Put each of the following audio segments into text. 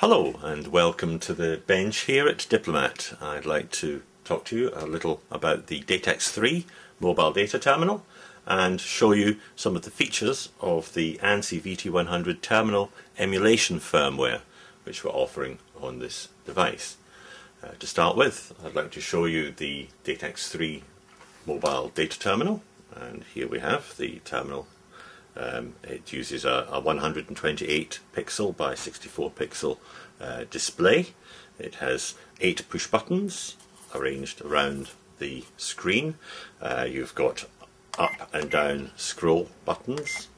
Hello and welcome to the bench here at Diplomat. I'd like to talk to you a little about the Datax 3 mobile data terminal and show you some of the features of the ANSI VT100 terminal emulation firmware which we're offering on this device. Uh, to start with, I'd like to show you the Datax 3 mobile data terminal and here we have the terminal um, it uses a, a, 128 pixel by 64 pixel uh, display. It has eight push buttons arranged around the screen. Uh, you've got up and down scroll buttons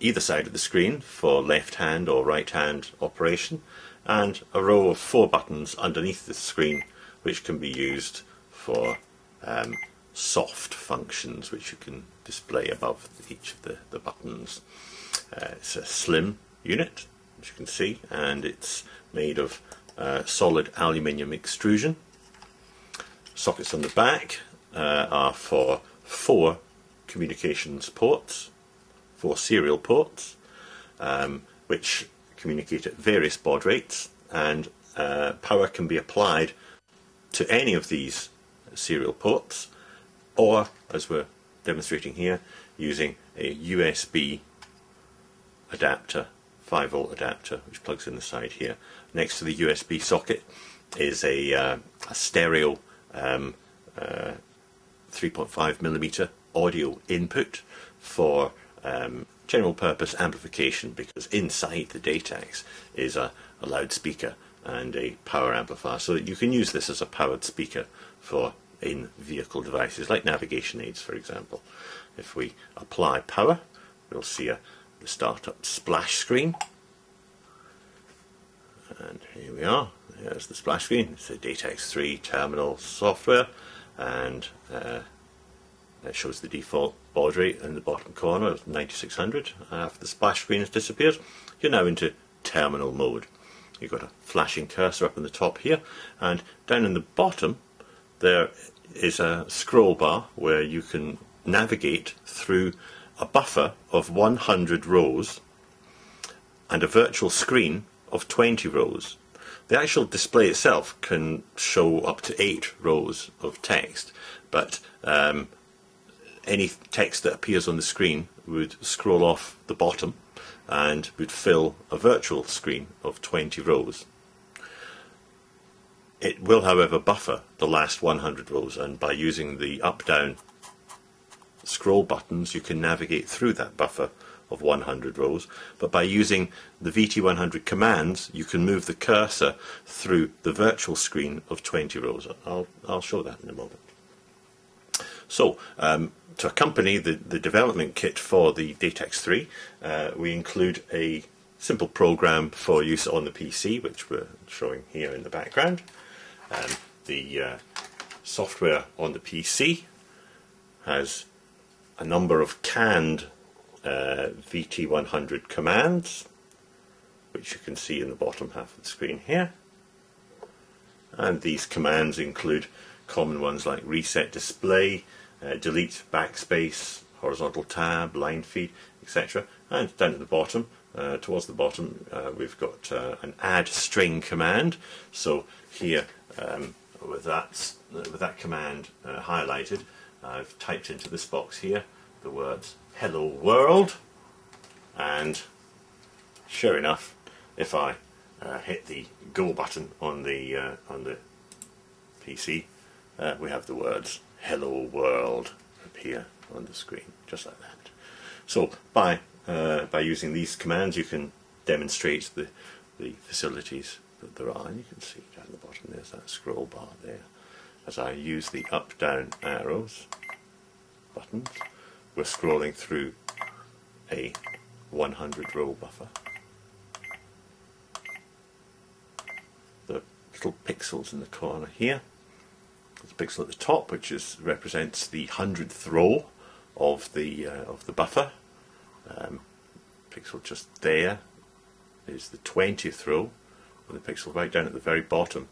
either side of the screen for left hand or right hand operation and a row of four buttons underneath the screen which can be used for um, soft functions which you can display above each of the, the buttons. Uh, it's a slim unit as you can see and it's made of uh, solid aluminium extrusion. Sockets on the back uh, are for four communications ports, four serial ports um, which communicate at various baud rates and uh, power can be applied to any of these serial ports or as we're demonstrating here using a USB adapter 5 volt adapter which plugs in the side here. Next to the USB socket is a, uh, a stereo um, uh, 3.5 millimeter audio input for um, general purpose amplification because inside the Datax is a, a loudspeaker and a power amplifier. So that you can use this as a powered speaker for in vehicle devices like navigation aids for example. If we apply power we'll see a the startup splash screen. And here we are. There's the splash screen. It's a Datax 3 terminal software and uh, it shows the default baud rate in the bottom corner of 9600 after the splash screen has disappeared you're now into terminal mode. You've got a flashing cursor up in the top here and down in the bottom there is a scroll bar where you can navigate through a buffer of 100 rows and a virtual screen of 20 rows. The actual display itself can show up to 8 rows of text, but um, any text that appears on the screen would scroll off the bottom and would fill a virtual screen of 20 rows. It will, however, buffer the last 100 rows, and by using the up-down scroll buttons, you can navigate through that buffer of 100 rows. But by using the VT100 commands, you can move the cursor through the virtual screen of 20 rows. I'll, I'll show that in a moment. So, um, to accompany the, the development kit for the Datax 3, uh, we include a simple program for use on the PC, which we're showing here in the background. Um, the uh, software on the PC has a number of canned uh, VT100 commands which you can see in the bottom half of the screen here and these commands include common ones like reset display, uh, delete backspace, horizontal tab, line feed, etc. And down at the bottom, uh, towards the bottom, uh, we've got uh, an add string command. So here um, with that with that command uh, highlighted I've typed into this box here the words hello world and sure enough if I uh, hit the go button on the uh, on the PC we have the words hello world appear on the screen just like that so by uh, by using these commands you can demonstrate the the facilities that there are. And you can see down the bottom there's that scroll bar there. As I use the up down arrows buttons we're scrolling through a 100 row buffer. The little pixels in the corner here. A pixel at the top which is represents the hundredth row of the uh, of the buffer um, pixel just there is the 20th row and the pixel right down at the very bottom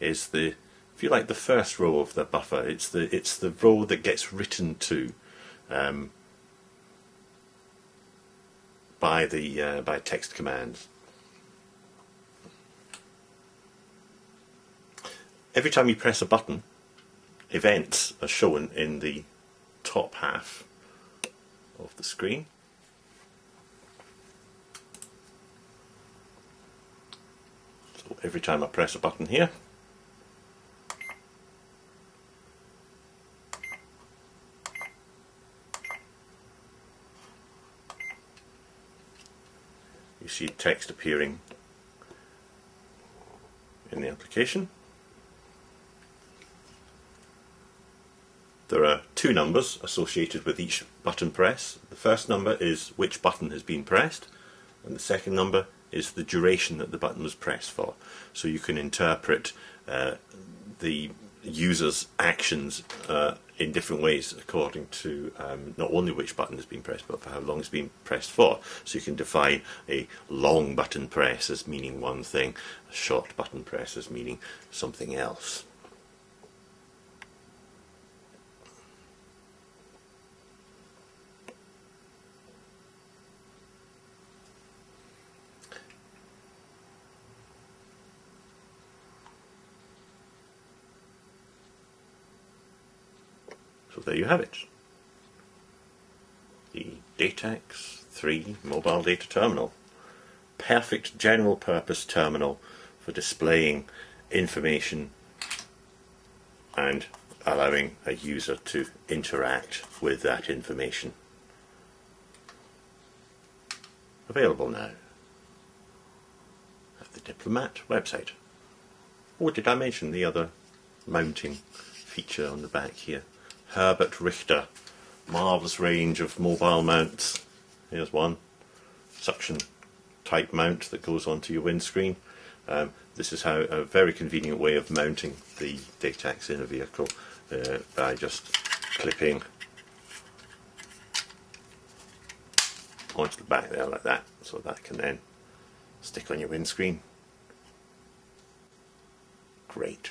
is the if you like the first row of the buffer it's the it's the row that gets written to um, by the uh, by text commands every time you press a button, events are shown in the top half of the screen. Every time I press a button here, you see text appearing in the application. There are two numbers associated with each button press. The first number is which button has been pressed and the second number is the duration that the button was pressed for. So you can interpret uh, the user's actions uh, in different ways according to um, not only which button has been pressed but for how long it's been pressed for. So you can define a long button press as meaning one thing, a short button press as meaning something else. So there you have it. The Datax 3 mobile data terminal. Perfect general purpose terminal for displaying information and allowing a user to interact with that information. Available now at the Diplomat website. Or did I mention the other mounting feature on the back here? Herbert Richter. Marvellous range of mobile mounts. Here's one. Suction type mount that goes onto your windscreen. Um, this is how a very convenient way of mounting the Datax in a vehicle uh, by just clipping onto the back there like that so that can then stick on your windscreen. Great.